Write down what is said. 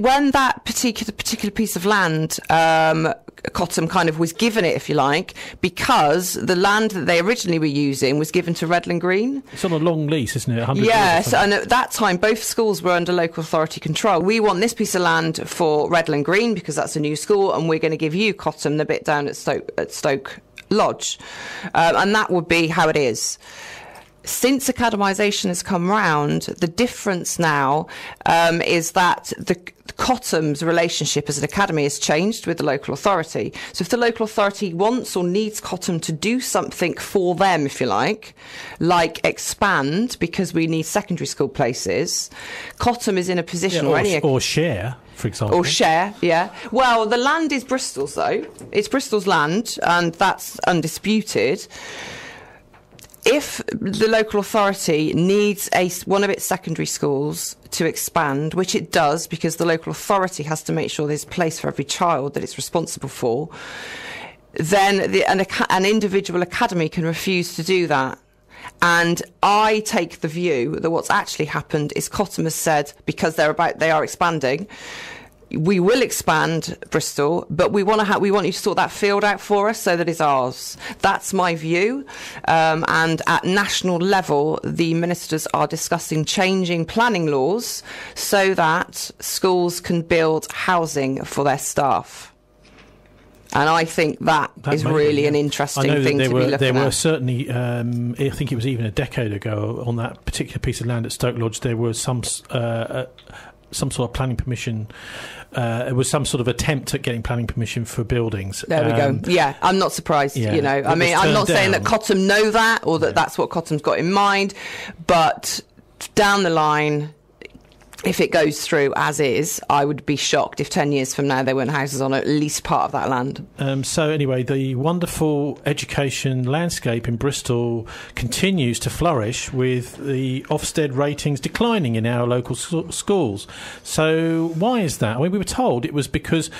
when that particular particular piece of land, um, Cotham kind of was given it, if you like, because the land that they originally were using was given to Redland Green. It's on a long lease, isn't it? 100 Yes, and at that time, both schools were under local authority control. We want this piece of land for Redland Green because that's a new school, and we're going to give you Cotham, the bit down at Stoke, at Stoke Lodge. Um, and that would be how it is since academisation has come round, the difference now um, is that the Cotham's relationship as an academy has changed with the local authority. So if the local authority wants or needs Cotham to do something for them, if you like, like expand because we need secondary school places, Cotham is in a position yeah, or, any or share. For example. Or share, yeah. Well, the land is Bristol's, though. It's Bristol's land, and that's undisputed if the local authority needs a, one of its secondary schools to expand, which it does because the local authority has to make sure there's place for every child that it's responsible for, then the, an, an individual academy can refuse to do that. And I take the view that what's actually happened is Cotham has said, because they're about, they are expanding, we will expand Bristol, but we want to ha- we want you to sort that field out for us so that it's ours. That's my view. Um, and at national level, the ministers are discussing changing planning laws so that schools can build housing for their staff. And I think that, that is really be, an interesting thing to were, be looking there at. There were certainly, um, I think it was even a decade ago, on that particular piece of land at Stoke Lodge, there were some uh, uh, some sort of planning permission uh, it was some sort of attempt at getting planning permission for buildings. There we um, go. Yeah, I'm not surprised. Yeah, you know, I mean, I'm not down. saying that Cotham know that or that yeah. that's what Cotham's got in mind, but down the line, if it goes through as is, I would be shocked if 10 years from now there weren't houses on at least part of that land. Um, so, anyway, the wonderful education landscape in Bristol continues to flourish with the Ofsted ratings declining in our local schools. So, why is that? I mean, we were told it was because